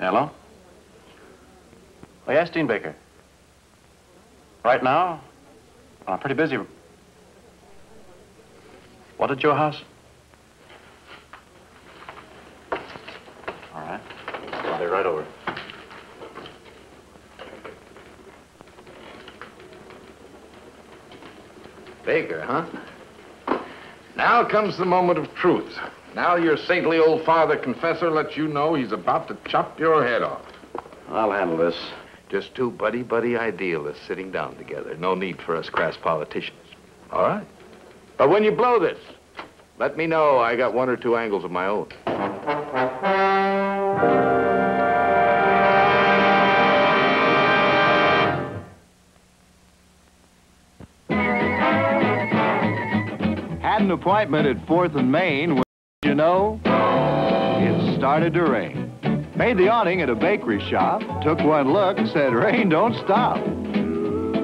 Hello? Oh, yes, Dean Baker. Right now? I'm pretty busy. What at your house? All right. I'll be right over. Baker, huh? Now comes the moment of truth. Now your saintly old father confessor lets you know he's about to chop your head off. I'll handle this. Just two buddy-buddy idealists sitting down together. No need for us crass politicians. All right? But when you blow this, let me know. I got one or two angles of my own. Had an appointment at 4th and Main when, you know, it started to rain. Made the awning at a bakery shop, took one look, said, rain don't stop.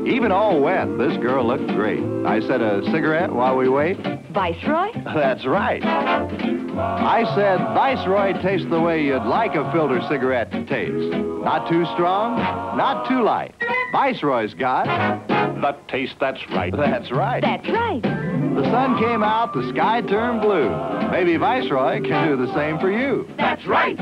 Even all wet, this girl looked great. I said, a cigarette while we wait? Viceroy? That's right. I said, Viceroy tastes the way you'd like a filter cigarette to taste. Not too strong, not too light. Viceroy's got The taste that's right. That's right. That's right. The sun came out, the sky turned blue. Maybe Viceroy can do the same for you. That's right.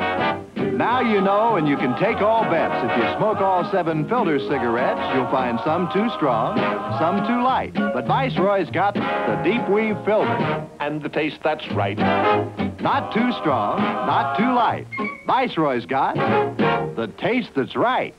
Now you know, and you can take all bets. If you smoke all seven filter cigarettes, you'll find some too strong, some too light. But Viceroy's got the deep weave filter. And the taste that's right. Not too strong, not too light. Viceroy's got the taste that's right.